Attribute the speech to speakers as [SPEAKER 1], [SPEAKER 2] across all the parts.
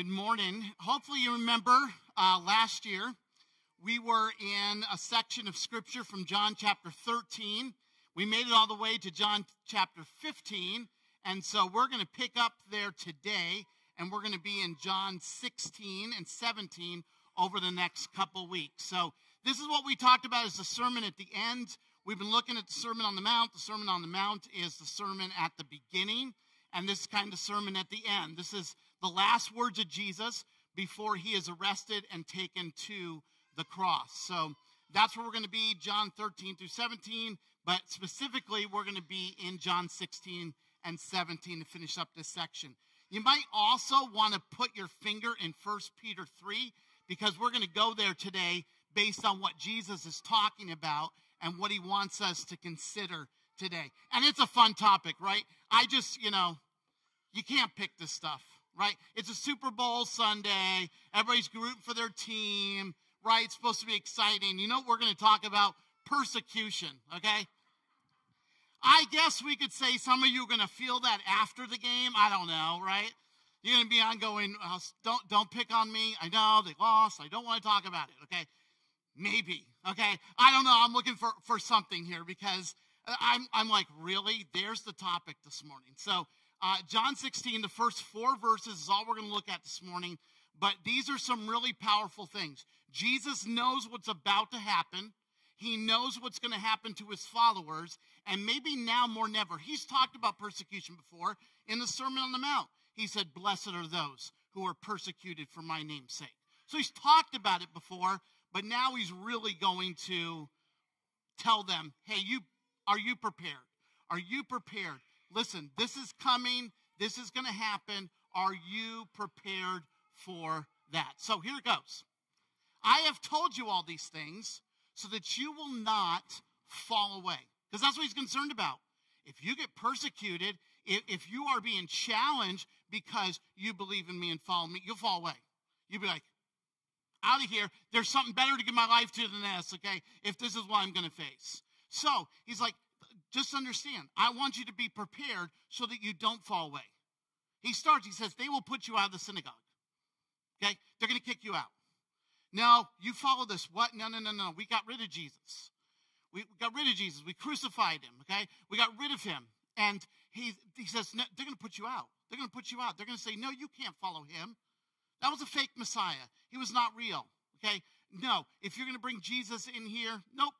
[SPEAKER 1] Good morning. Hopefully, you remember uh, last year we were in a section of scripture from John chapter 13. We made it all the way to John chapter 15. And so we're going to pick up there today, and we're going to be in John 16 and 17 over the next couple weeks. So this is what we talked about as the sermon at the end. We've been looking at the Sermon on the Mount. The Sermon on the Mount is the sermon at the beginning, and this kind of sermon at the end. This is the last words of Jesus before he is arrested and taken to the cross. So that's where we're going to be, John 13 through 17, but specifically, we're going to be in John 16 and 17 to finish up this section. You might also want to put your finger in 1 Peter 3 because we're going to go there today based on what Jesus is talking about and what he wants us to consider today. And it's a fun topic, right? I just, you know, you can't pick this stuff, right? It's a Super Bowl Sunday. Everybody's rooting for their team, right? It's supposed to be exciting. You know what we're going to talk about? Persecution, okay? I guess we could say some of you are going to feel that after the game. I don't know, right? You're going to be on going, oh, don't, don't pick on me. I know they lost. I don't want to talk about it, okay? Maybe, okay? I don't know. I'm looking for, for something here because uh, I'm, I'm like, really? There's the topic this morning. So, uh, John 16, the first four verses is all we're going to look at this morning. But these are some really powerful things. Jesus knows what's about to happen. He knows what's going to happen to his followers, and maybe now more than ever. He's talked about persecution before in the Sermon on the Mount. He said, Blessed are those who are persecuted for my name's sake. So he's talked about it before, but now he's really going to tell them, Hey, you are you prepared? Are you prepared? Listen, this is coming. This is going to happen. Are you prepared for that? So here it goes. I have told you all these things so that you will not fall away. Because that's what he's concerned about. If you get persecuted, if, if you are being challenged because you believe in me and follow me, you'll fall away. You'll be like, out of here. There's something better to give my life to than this, okay? If this is what I'm going to face. So he's like, just understand, I want you to be prepared so that you don't fall away. He starts, he says, they will put you out of the synagogue. Okay? They're going to kick you out. No, you follow this. What? No, no, no, no. We got rid of Jesus. We got rid of Jesus. We crucified him, okay? We got rid of him. And he, he says, no, they're going to put you out. They're going to put you out. They're going to say, no, you can't follow him. That was a fake Messiah. He was not real, okay? No, if you're going to bring Jesus in here, nope,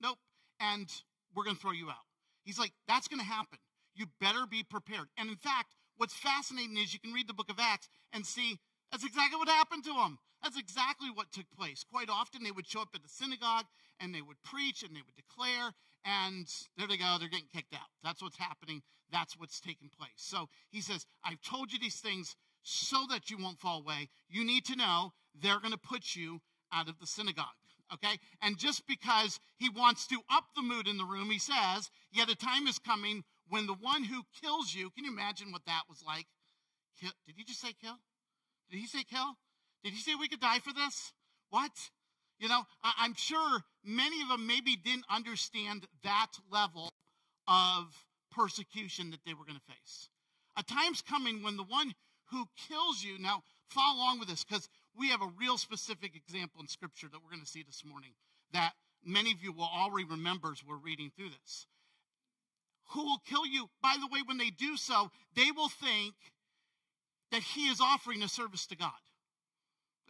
[SPEAKER 1] nope. And we're going to throw you out. He's like, that's going to happen. You better be prepared. And in fact, what's fascinating is you can read the book of Acts and see that's exactly what happened to him. That's exactly what took place. Quite often, they would show up at the synagogue and they would preach and they would declare, and there they go, they're getting kicked out. That's what's happening. That's what's taking place. So he says, I've told you these things so that you won't fall away. You need to know they're going to put you out of the synagogue. Okay? And just because he wants to up the mood in the room, he says, Yet a time is coming when the one who kills you, can you imagine what that was like? Kill, did he just say kill? Did he say kill? Did he say we could die for this? What? You know, I, am sure many of them maybe didn't understand that level of persecution that they were going to face. A time's coming when the one who kills you, now follow along with this because we have a real specific example in Scripture that we're going to see this morning that many of you will already remember as we're reading through this. Who will kill you? By the way, when they do so, they will think that he is offering a service to God.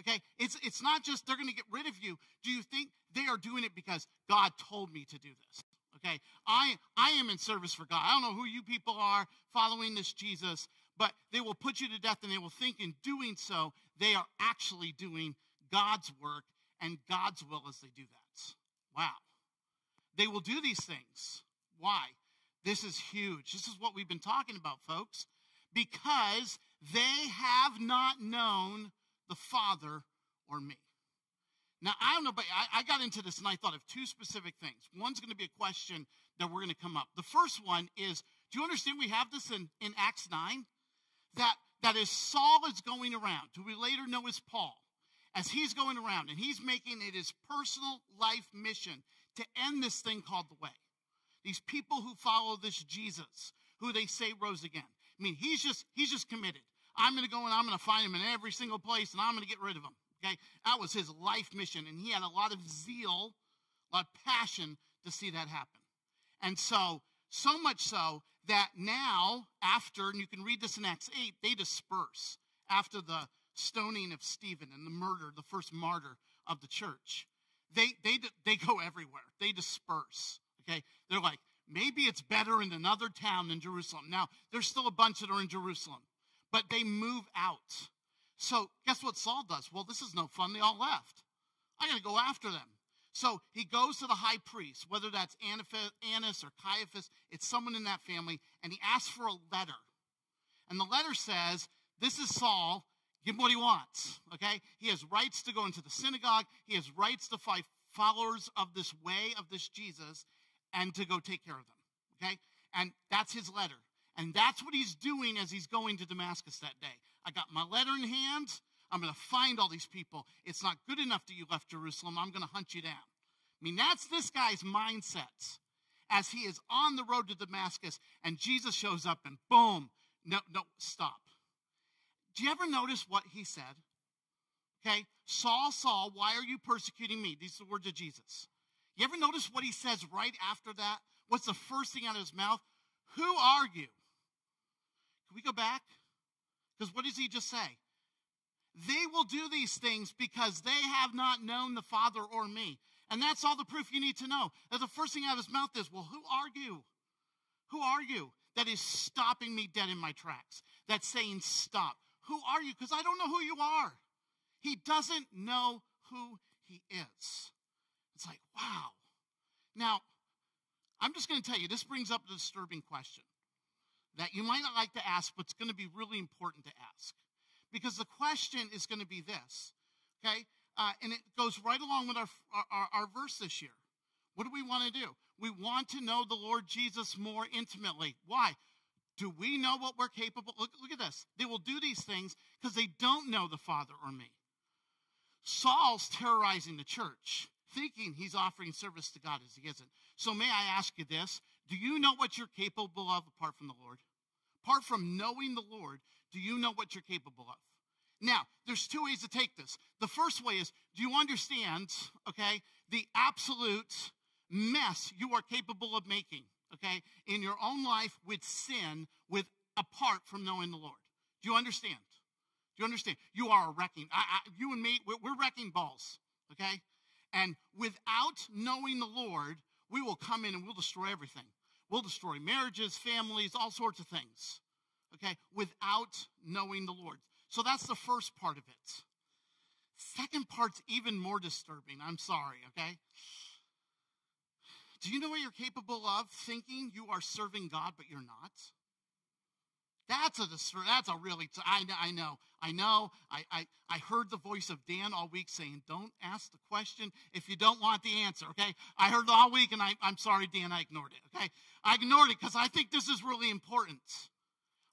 [SPEAKER 1] Okay? It's, it's not just they're going to get rid of you. Do you think they are doing it because God told me to do this? Okay? I, I am in service for God. I don't know who you people are following this Jesus, but they will put you to death and they will think in doing so, they are actually doing God's work and God's will as they do that. Wow. They will do these things. Why? This is huge. This is what we've been talking about, folks. Because they have not known the Father or me. Now, I don't know, but I, I, got into this and I thought of two specific things. One's going to be a question that we're going to come up. The first one is do you understand we have this in, in Acts 9? That, that as Saul is going around, who we later know as Paul, as he's going around and he's making it his personal life mission to end this thing called the way. These people who follow this Jesus, who they say rose again. I mean, he's just he's just committed. I'm going to go and I'm going to find him in every single place and I'm going to get rid of him. Okay? That was his life mission. And he had a lot of zeal, a lot of passion to see that happen. And so, so much so that now, after, and you can read this in Acts 8, they disperse after the stoning of Stephen and the murder, the first martyr of the church. They, they, they go everywhere. They disperse. Okay? They're like, maybe it's better in another town than Jerusalem. Now, there's still a bunch that are in Jerusalem, but they move out. So, guess what Saul does? Well, this is no fun. They all left. I got to go after them. So he goes to the high priest, whether that's Annas or Caiaphas, it's someone in that family, and he asks for a letter. And the letter says, This is Saul. Give him what he wants. Okay? He has rights to go into the synagogue, he has rights to fight followers of this way, of this Jesus, and to go take care of them. Okay? And that's his letter. And that's what he's doing as he's going to Damascus that day. I got my letter in hand. I'm going to find all these people. It's not good enough that you left Jerusalem. I'm going to hunt you down. I mean, that's this guy's mindset as he is on the road to Damascus and Jesus shows up and boom, no, no, stop. Do you ever notice what he said? Okay, Saul, Saul, why are you persecuting me? These are the words of Jesus. You ever notice what he says right after that? What's the first thing out of his mouth? Who are you? Can we go back? Because what does he just say? They will do these things because they have not known the Father or me. And that's all the proof you need to know. That the first thing out of his mouth is, Well, who are you? Who are you that is stopping me dead in my tracks? That's saying, Stop. Who are you? Because I don't know who you are. He doesn't know who he is. It's like, wow. Now, I'm just going to tell you, this brings up a disturbing question that you might not like to ask, but it's going to be really important to ask. Because the question is going to be this, okay? Uh, and it goes right along with our, our, our verse this year. What do we want to do? We want to know the Lord Jesus more intimately. Why? Do we know what we're capable? Look, look at this. They will do these things because they don't know the Father or me. Saul's terrorizing the church, thinking he's offering service to God as he isn't. So may I ask you this? Do you know what you're capable of apart from the Lord? Apart from knowing the Lord, do you know what you're capable of? Now, there's two ways to take this. The first way is do you understand, okay, the absolute mess you are capable of making, okay, in your own life with sin, with apart from knowing the Lord? Do you understand? Do you understand? You are a wrecking. I, I, you and me, we're, we're wrecking balls, okay? And without knowing the Lord, we will come in and we'll destroy everything. We'll destroy marriages, families, all sorts of things okay, without knowing the Lord. So that's the first part of it. Second part's even more disturbing. I'm sorry, okay? Do you know what you're capable of? Thinking you are serving God, but you're not? That's a that's a really I I know I know I, I I heard the voice of Dan all week saying don't ask the question if you don't want the answer okay I heard all week and I I'm sorry Dan I ignored it okay I ignored it because I think this is really important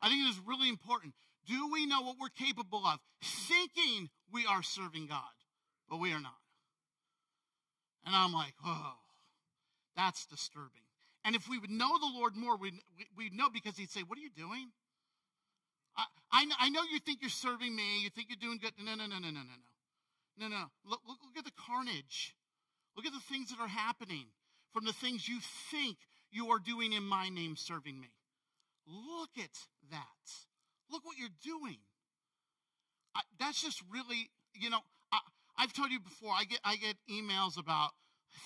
[SPEAKER 1] I think it is really important. Do we know what we're capable of? Thinking we are serving God, but we are not. And I'm like, oh, that's disturbing. And if we would know the Lord more, we'd, we'd know because he'd say, What are you doing? I, I, I know you think you're serving me. You think you're doing good. No, no, no, no, no, no, no. No, no. Look, look, look at the carnage. Look at the things that are happening from the things you think you are doing in my name serving me. Look at that. Look what you're doing. I, that's just really, you know, I, I've told you before, I get, I get emails about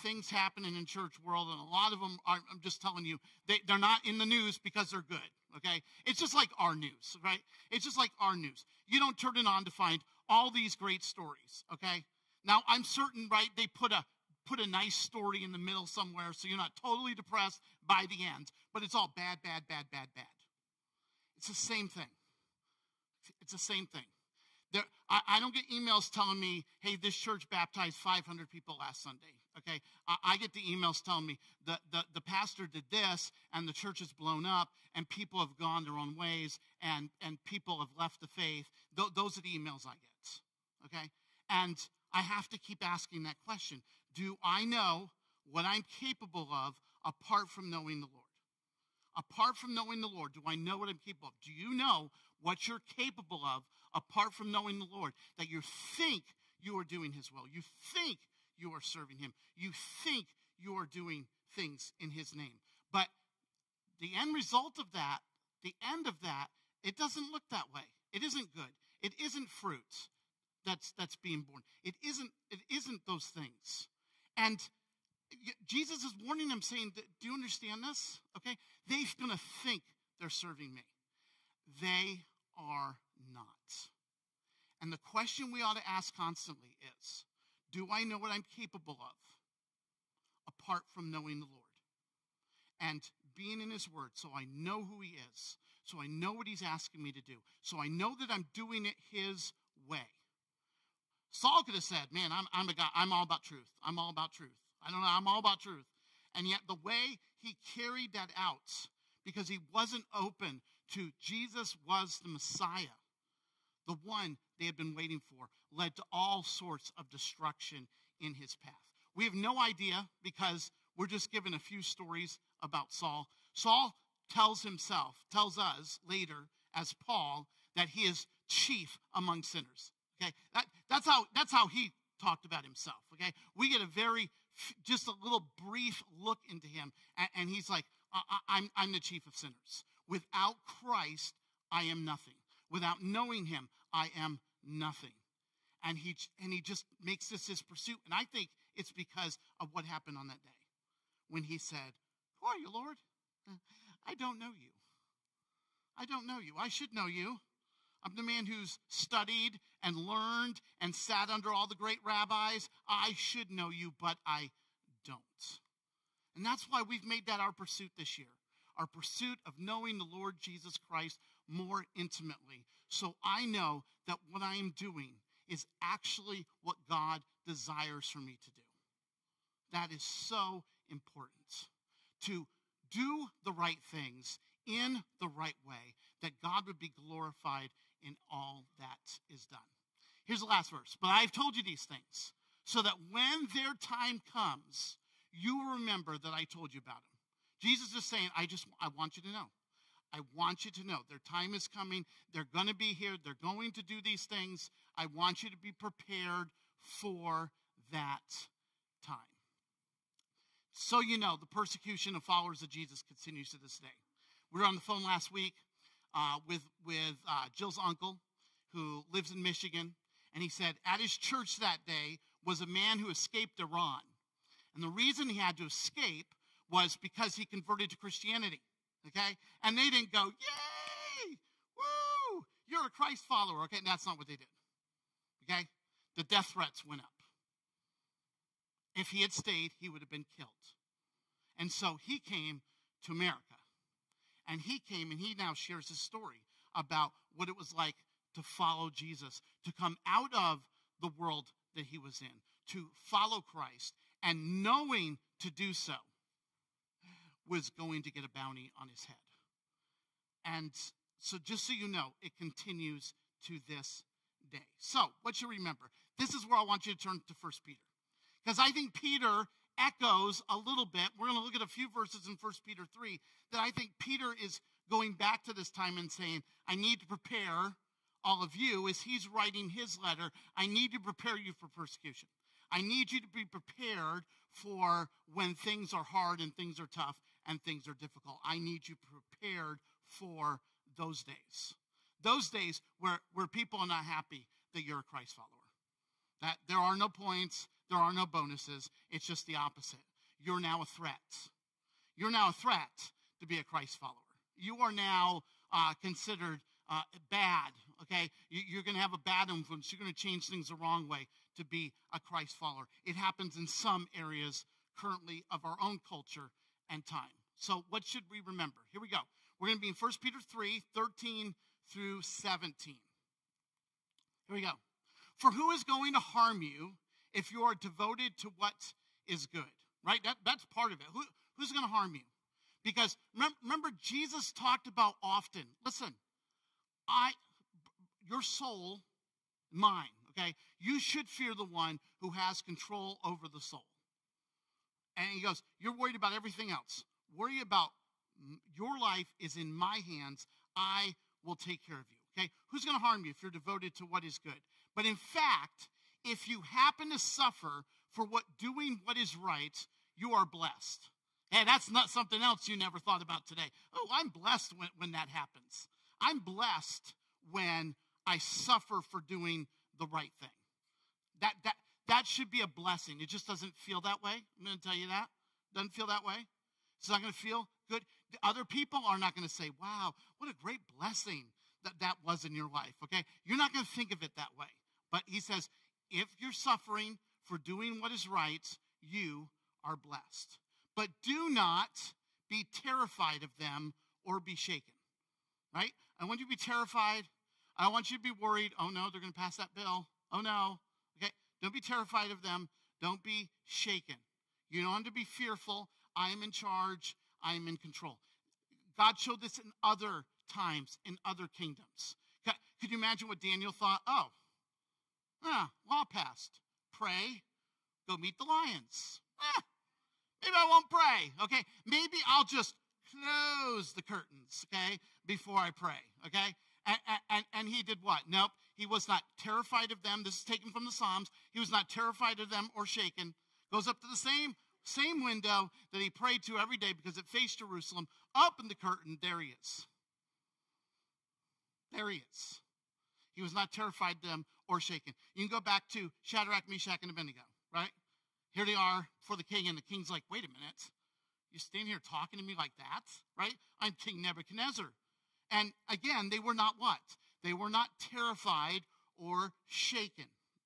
[SPEAKER 1] things happening in church world, and a lot of them are, I'm just telling you, they, they're not in the news because they're good, okay? It's just like our news, right? It's just like our news. You don't turn it on to find all these great stories, okay? Now, I'm certain, right, they put a put a nice story in the middle somewhere so you're not totally depressed by the end, but it's all bad, bad, bad, bad, bad. It's the same thing. It's the same thing. There, I, I, don't get emails telling me, hey, this church baptized 500 people last Sunday. Okay. I, I get the emails telling me the, the, the pastor did this and the church has blown up and people have gone their own ways and, and people have left the faith. Th- those are the emails I get. Okay. And I have to keep asking that question Do I know what I'm capable of apart from knowing the Lord? Apart from knowing the Lord, do I know what I'm capable of? Do you know what you're capable of apart from knowing the Lord, that you think you are doing His will. You think you are serving Him. You think you are doing things in His name. But the end result of that, the end of that, it doesn't look that way. It isn't good. It isn't fruit that's that's being borne. It isn't. It isn't those things. And Jesus is warning them, saying, "Do you understand this? Okay, they're going to think they're serving me. They are not." And the question we ought to ask constantly is, "Do I know what I'm capable of, apart from knowing the Lord?" And being in His Word, so I know who He is, so I know what He's asking me to do, so I know that I'm doing it His way. Saul could have said, Man, I'm, I'm a guy, I'm all about truth. I'm all about truth. I don't know, I'm all about truth. And yet, the way he carried that out, because he wasn't open to Jesus was the Messiah, the one they had been waiting for, led to all sorts of destruction in his path. We have no idea because we're just given a few stories about Saul. Saul tells himself, tells us later as Paul, that he is chief among sinners. Okay, that, that's how that's how he talked about himself. Okay, we get a very just a little brief look into him, and, and he's like, I'm, I'm the chief of sinners. Without Christ, I am nothing. Without knowing Him, I am nothing. And he and he just makes this his pursuit, and I think it's because of what happened on that day when he said, "Who are you, Lord? I don't know you. I don't know you. I should know you." I'm the man who's studied and learned and sat under all the great rabbis. I should know you, but I don't. And that's why we've made that our pursuit this year our pursuit of knowing the Lord Jesus Christ more intimately. So I know that what I am doing is actually what God desires for me to do. That is so important. To do the right things in the right way, that God would be glorified in all that is done. Here's the last verse. But I've told you these things so that when their time comes, you remember that I told you about them. Jesus is saying, I just, I want you to know. I want you to know their time is coming. They're going to be here. They're going to do these things. I want you to be prepared for that time. So you know, the persecution of followers of Jesus continues to this day. We were on the phone last week uh, with, with uh, Jill's uncle, who lives in Michigan, and he said at his church that day was a man who escaped Iran. And the reason he had to escape was because he converted to Christianity. Okay? And they didn't go, Yay! Woo! You're a Christ follower. Okay? And that's not what they did. Okay? The death threats went up. If he had stayed, he would have been killed. And so he came to America. And he came and he now shares his story about what it was like to follow Jesus, to come out of the world that he was in, to follow Christ, and knowing to do so was going to get a bounty on his head. And so, just so you know, it continues to this day. So, what you remember? This is where I want you to turn to First Peter. Because I think Peter echoes a little bit. We're going to look at a few verses in First Peter 3 that I think Peter is going back to this time and saying, I need to prepare all of you as he's writing his letter. I need to prepare you for persecution. I need you to be prepared for when things are hard and things are tough and things are difficult. I need you prepared for those days. Those days where, where people are not happy that you're a Christ follower. That there are no points, there are no bonuses. It's just the opposite. You're now a threat. You're now a threat to be a Christ follower. You are now uh, considered uh, bad, okay? You, are going to have a bad influence. You're going to change things the wrong way to be a Christ follower. It happens in some areas currently of our own culture and time. So, what should we remember? Here we go. We're going to be in 1 Peter 3 13 through 17. Here we go. For who is going to harm you if you are devoted to what is good, right? That, that's part of it. Who, who's going to harm you? Because remember, Jesus talked about often, listen, I, your soul, mine, okay? You should fear the one who has control over the soul. And he goes, You're worried about everything else. Worry about your life is in my hands. I will take care of you. Okay? Who's going to harm you if you're devoted to what is good? But in fact, if you happen to suffer for what doing what is right, you are blessed. Hey, that's not something else you never thought about today. Oh, I'm blessed when, when that happens. I'm blessed when I suffer for doing the right thing. That, that, that should be a blessing. It just doesn't feel that way. I'm going to tell you that. Doesn't feel that way. It's not going to feel good. Other people are not going to say, wow, what a great blessing that that was in your life, okay? You're not going to think of it that way. But he says, if you're suffering for doing what is right, you are blessed. But do not be terrified of them or be shaken, right? I want you to be terrified. I want you to be worried. Oh no, they're going to pass that bill. Oh no. Okay? Don't be terrified of them. Don't be shaken. You don't have to be fearful. I am in charge. I am in control. God showed this in other times, in other kingdoms. Could you imagine what Daniel thought? Oh, ah, law passed. Pray, go meet the lions. Ah, maybe I won't pray. Okay, maybe I'll just close the curtains. Okay, before I pray. Okay, and, and, and he did what? Nope, he was not terrified of them. This is taken from the Psalms. He was not terrified of them or shaken. Goes up to the same same window that he prayed to every day because it faced Jerusalem. Open the curtain. There he is. There he is. He was not terrified them or shaken. You can go back to Shadrach, Meshach, and Abednego, right? Here they are for the king, and the king's like, wait a minute. You stand here talking to me like that, right? I'm King Nebuchadnezzar. And again, they were not what? They were not terrified or shaken.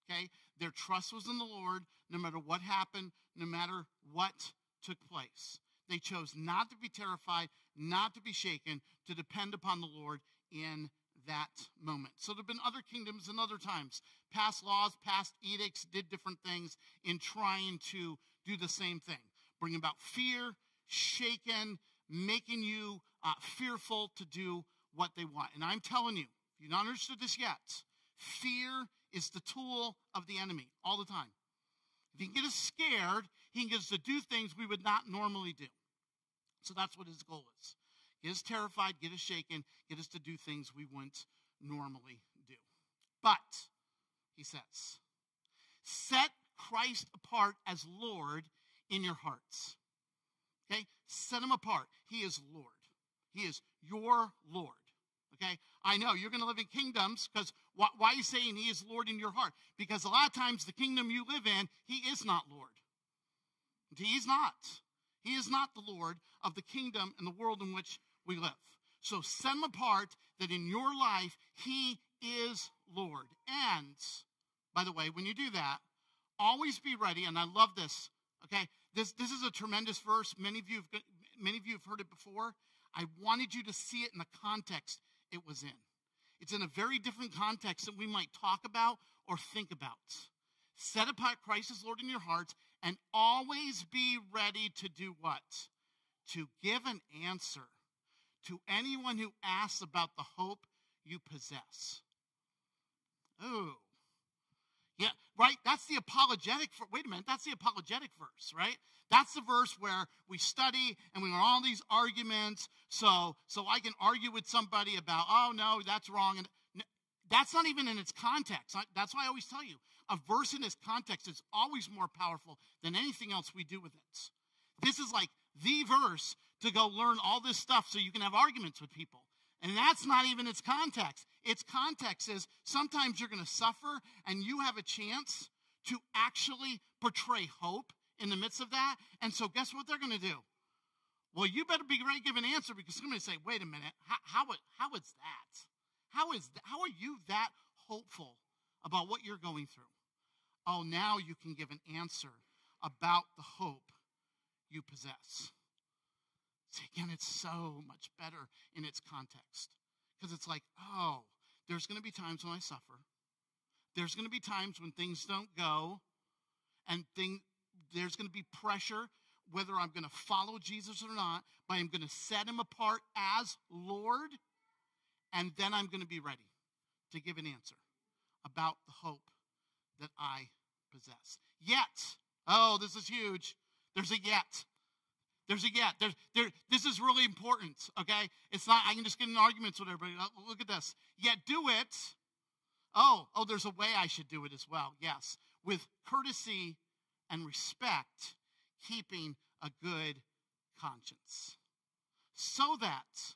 [SPEAKER 1] Okay? Their trust was in the Lord no matter what happened, no matter what took place. They chose not to be terrified, not to be shaken, to depend upon the Lord in that moment. So there have been other kingdoms and other times. Past laws, past edicts did different things in trying to do the same thing. Bring about fear, shaken, making you uh, fearful to do what they want. And I'm telling you, if you've not understood this yet, fear is the tool of the enemy all the time. If he can get us scared, he can get us to do things we would not normally do. So that's what his goal is. Get us terrified, get us shaken, get us to do things we wouldn't normally do. But, he says, set Christ apart as Lord in your hearts. Okay? Set him apart. He is Lord. He is your Lord. Okay? I know you're going to live in kingdoms because why, why are you saying he is Lord in your heart? Because a lot of times the kingdom you live in, he is not Lord. He's not. He is not the Lord of the kingdom and the world in which we live. So set him apart that in your life he is Lord. And by the way, when you do that, always be ready. And I love this. Okay, this this is a tremendous verse. Many of you have many of you have heard it before. I wanted you to see it in the context it was in. It's in a very different context than we might talk about or think about. Set apart Christ as Lord in your hearts and always be ready to do what? To give an answer to anyone who asks about the hope you possess. Oh. Yeah, right? That's the apologetic. For, wait a minute. That's the apologetic verse, right? That's the verse where we study and we have all these arguments. So, so I can argue with somebody about, oh no, that's wrong, and that's not even in its context. That's why I always tell you, a verse in its context is always more powerful than anything else we do with it. This is like the verse to go learn all this stuff so you can have arguments with people. And that's not even its context. Its context is sometimes you're going to suffer and you have a chance to actually portray hope in the midst of that. And so, guess what they're going to do? Well, you better be ready to give an answer because somebody say, wait a minute, how, how, how is that? How, is that? how are you that hopeful about what you're going through? Oh, now you can give an answer about the hope you possess. Again, it's so much better in its context. Because it's like, oh, there's going to be times when I suffer. There's going to be times when things don't go. And thing, there's going to be pressure, whether I'm going to follow Jesus or not, but I'm going to set him apart as Lord. And then I'm going to be ready to give an answer about the hope that I possess. Yet, oh, this is huge. There's a yet. There's a yet. There's, there, this is really important, okay? It's not, I can just get in arguments with everybody. Oh, look at this. Yet do it. Oh, oh, there's a way I should do it as well. Yes. With courtesy and respect, keeping a good conscience. So that,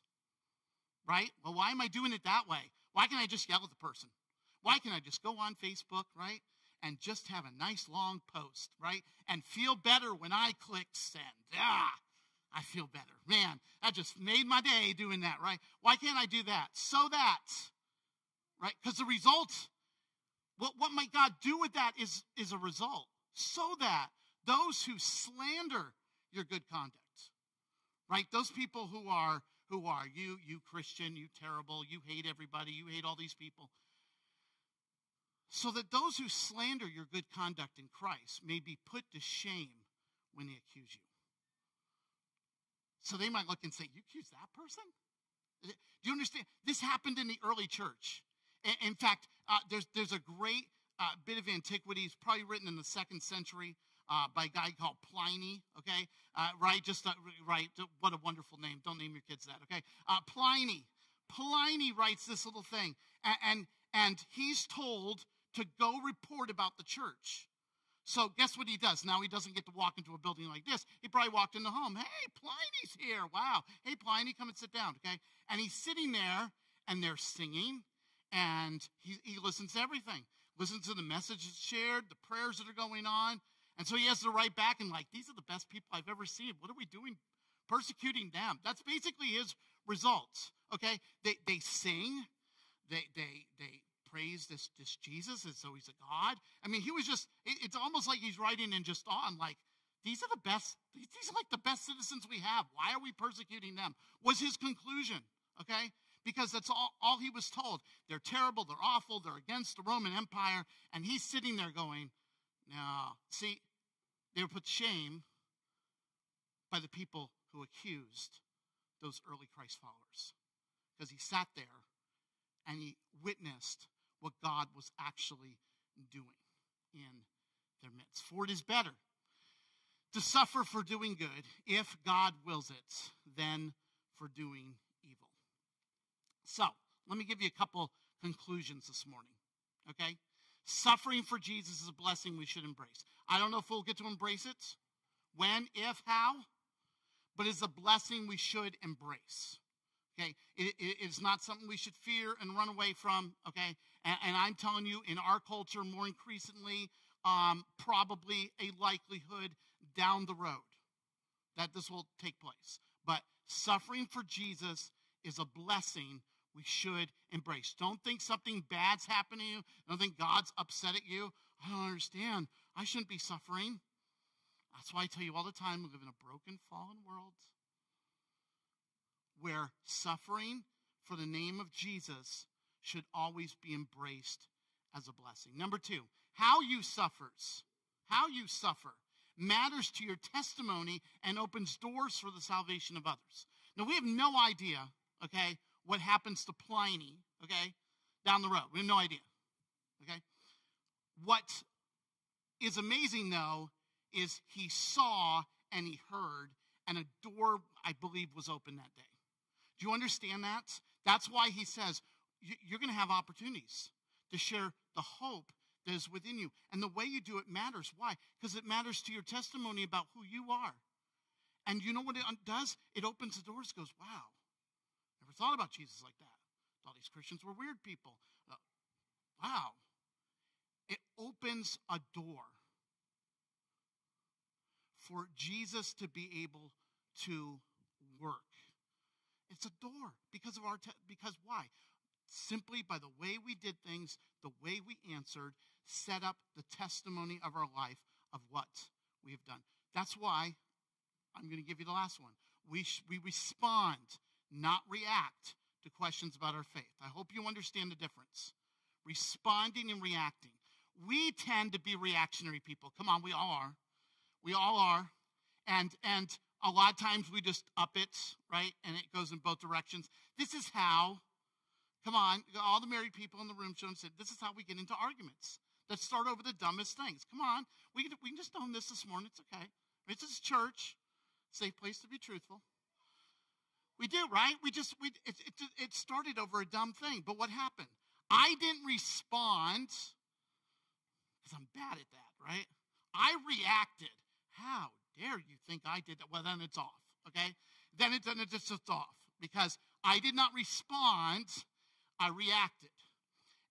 [SPEAKER 1] right? Well, why am I doing it that way? Why can't I just yell at the person? Why can't I just go on Facebook, right? And just have a nice long post, right? And feel better when I click send. Ah, I feel better. Man, that just made my day doing that, right? Why can't I do that? So that, right? Because the result, what, what might God do with that is, is a result. So that those who slander your good conduct, right? Those people who are who are you, you Christian, you terrible, you hate everybody, you hate all these people. So that those who slander your good conduct in Christ may be put to shame when they accuse you. So they might look and say, You accuse that person? Do you understand? This happened in the early church. In fact, uh, there's, there's a great uh, bit of antiquities, probably written in the second century, uh, by a guy called Pliny, okay? Uh, right, just, uh, right, what a wonderful name. Don't name your kids that, okay? Uh, Pliny. Pliny writes this little thing, and, and, and he's told to go report about the church. So guess what he does? Now he doesn't get to walk into a building like this. He probably walked in the home. Hey, Pliny's here. Wow. Hey, Pliny, come and sit down, okay? And he's sitting there, and they're singing, and he, he listens to everything. Listens to the messages shared, the prayers that are going on. And so he has to write back and like, these are the best people I've ever seen. What are we doing? Persecuting them. That's basically his results. Okay? They they sing, they they they praise this this Jesus as though he's a God. I mean, he was just it, it's almost like he's writing in just on like these are the best, these are like the best citizens we have. Why are we persecuting them? Was his conclusion, okay? Because that's all, all he was told. They're terrible, they're awful, they're against the Roman Empire. And he's sitting there going, now, see, they were put to shame by the people who accused those early Christ followers. Because he sat there and he witnessed what God was actually doing in their midst. For it is better to suffer for doing good, if God wills it, than for doing evil. So, let me give you a couple conclusions this morning, okay? Suffering for Jesus is a blessing we should embrace. I don't know if we'll get to embrace it, when, if, how, but it's a blessing we should embrace. Okay, it, it, it's not something we should fear and run away from. Okay, and, and I'm telling you, in our culture, more increasingly, um, probably a likelihood down the road that this will take place. But suffering for Jesus is a blessing we should embrace. Don't think something bad's happening to you. Don't think God's upset at you. I don't understand. I shouldn't be suffering. That's why I tell you all the time we live in a broken, fallen world where suffering for the name of Jesus should always be embraced as a blessing. Number two, how you suffers, how you suffer matters to your testimony and opens doors for the salvation of others. Now, we have no idea, okay, what happens to Pliny, okay, down the road. We have no idea, okay? What is amazing, though, is he saw and he heard, and a door, I believe, was open that day. You understand that? That's why he says you're going to have opportunities to share the hope that is within you. And the way you do it matters. Why? Because it matters to your testimony about who you are. And you know what it does? It opens the doors, goes, wow, never thought about Jesus like that. Thought these Christians were weird people. Uh, wow. It opens a door for Jesus to be able to work. It's a door because of our te- because why? Simply by the way we did things, the way we answered, set up the testimony of our life of what we have done. That's why I'm going to give you the last one. We, sh- we respond, not react to questions about our faith. I hope you understand the difference. Responding and reacting. We tend to be reactionary people. Come on, we all are. We all are. And, and a lot of times we just up it, right? And it goes in both directions. This is how, come on, all the married people in the room show and said, this is how we get into arguments that start over the dumbest things. Come on, we can, we can just own this this morning. It's okay. It's just church. safe place to be truthful. We do, right? We just, we, it, it, it started over a dumb thing. But what happened? I didn't respond because I'm bad at that, right? I reacted. How dare you think I did that? Well, then it's off, okay? Then, it, then it's just off because I did not respond, I reacted.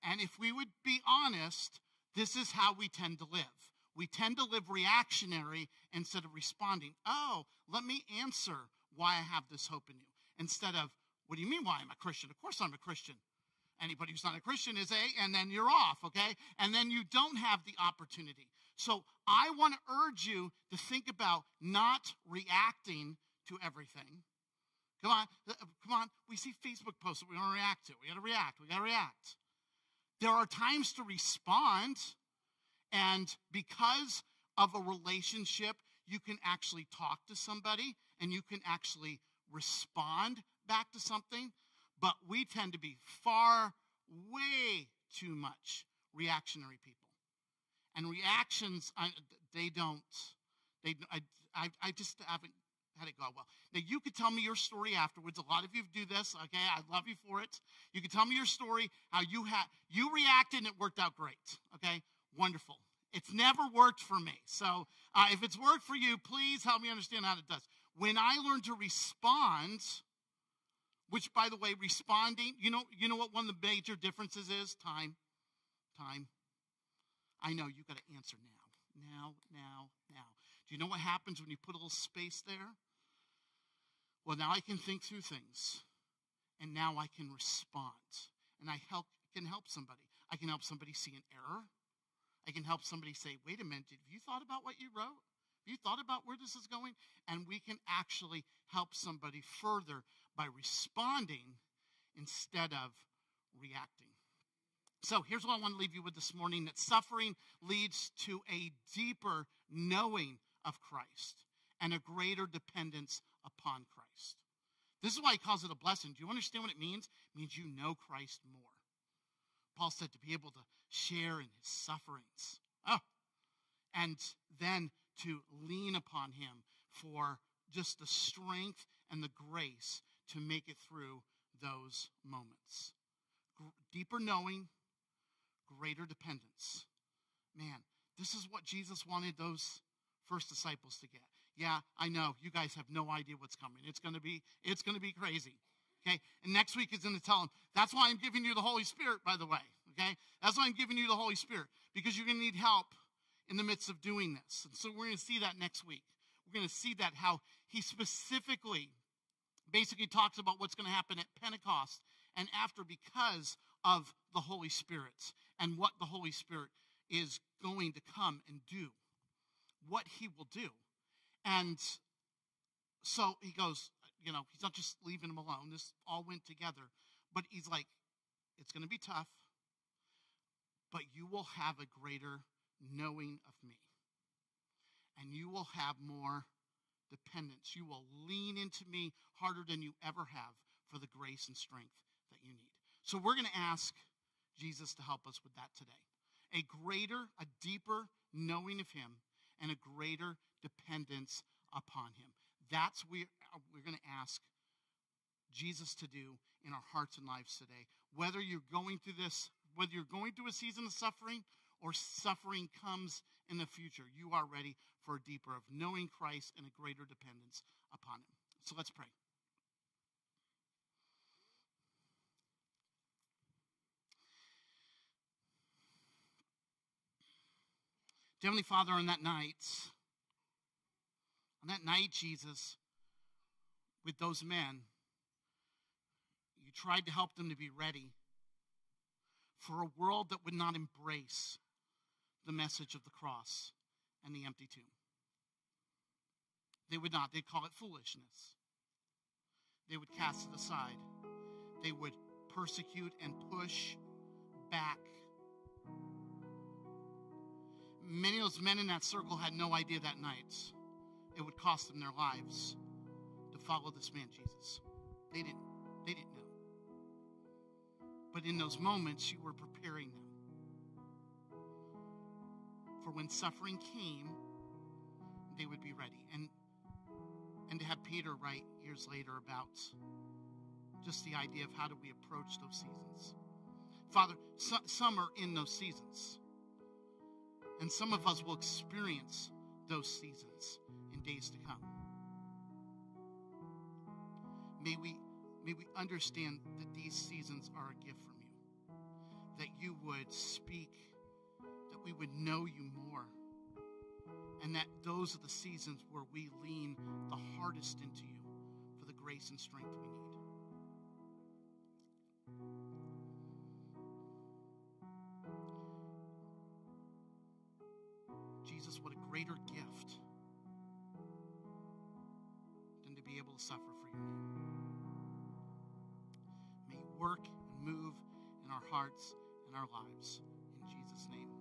[SPEAKER 1] And if we would be honest, this is how we tend to live. We tend to live reactionary instead of responding. Oh, let me answer why I have this hope in you. Instead of, what do you mean why I'm a Christian? Of course I'm a Christian. Anybody who's not a Christian is a, and then you're off, okay? And then you don't have the opportunity. So I want to urge you to think about not reacting to everything. Come on, uh, come on. We see Facebook posts that we don't react to. We got to react. We got to react. There are times to respond, and because of a relationship, you can actually talk to somebody and you can actually respond back to something. But we tend to be far, way too much reactionary people. And reactions, I, they don't, they, I, I, I just haven't had it go well. Now, you could tell me your story afterwards. A lot of you do this, okay? I love you for it. You could tell me your story, how you had you reacted and it worked out great, okay? Wonderful. It's never worked for me. So uh, if it's worked for you, please help me understand how it does. When I learned to respond, which by the way, responding, you know, you know what one of the major differences is? Time. Time. I know you got to answer now. Now, now, now. Do you know what happens when you put a little space there? Well, now I can think through things, and now I can respond, and I help can help somebody. I can help somebody see an error. I can help somebody say, "Wait a minute, have you thought about what you wrote? Have you thought about where this is going?" And we can actually help somebody further by responding instead of reacting. So here's what I want to leave you with this morning that suffering leads to a deeper knowing of Christ and a greater dependence upon Christ. This is why he calls it a blessing. Do you understand what it means? It means you know Christ more. Paul said to be able to share in his sufferings. Oh, and then to lean upon him for just the strength and the grace to make it through those moments. Deeper knowing, greater dependence. Man, this is what Jesus wanted those first disciples to get. Yeah, I know you guys have no idea what's coming. It's going to be it's going to be crazy. Okay? And next week is going to tell them. That's why I'm giving you the Holy Spirit, by the way. Okay? That's why I'm giving you the Holy Spirit because you're going to need help in the midst of doing this. And so we're going to see that next week. We're going to see that how he specifically basically talks about what's going to happen at Pentecost and after because of the Holy Spirit and what the Holy Spirit is going to come and do, what he will do. And so he goes, you know, he's not just leaving him alone. This all went together. But he's like, it's going to be tough, but you will have a greater knowing of me. And you will have more dependence. You will lean into me harder than you ever have for the grace and strength you need. So we're going to ask Jesus to help us with that today. A greater, a deeper knowing of him and a greater dependence upon him. That's what uh, we're going to ask Jesus to do in our hearts and lives today. Whether you're going through this, whether you're going through a season of suffering or suffering comes in the future, you are ready for a deeper of knowing Christ and a greater dependence upon him. So let's pray. Heavenly Father, on that night, on that night, Jesus, with those men, you tried to help them to be ready for a world that would not embrace the message of the cross and the empty tomb. They would not. They'd call it foolishness. They would cast it aside. They would persecute and push back many of those men in that circle had no idea that night it would cost them their lives to follow this man Jesus. They didn't they didn't know. But in those moments you were preparing them for when suffering came, they would be ready. And and to have Peter write years later about just the idea of how do we approach those seasons. Father, so, some are in those seasons. And some of us will experience those seasons in days to come. May we, may we understand that these seasons are a gift from you, that you would speak, that we would know you more, and that those are the seasons where we lean the hardest into you for the grace and strength we need. Jesus, what a greater gift than to be able to suffer for your name. May work and move in our hearts and our lives. In Jesus' name.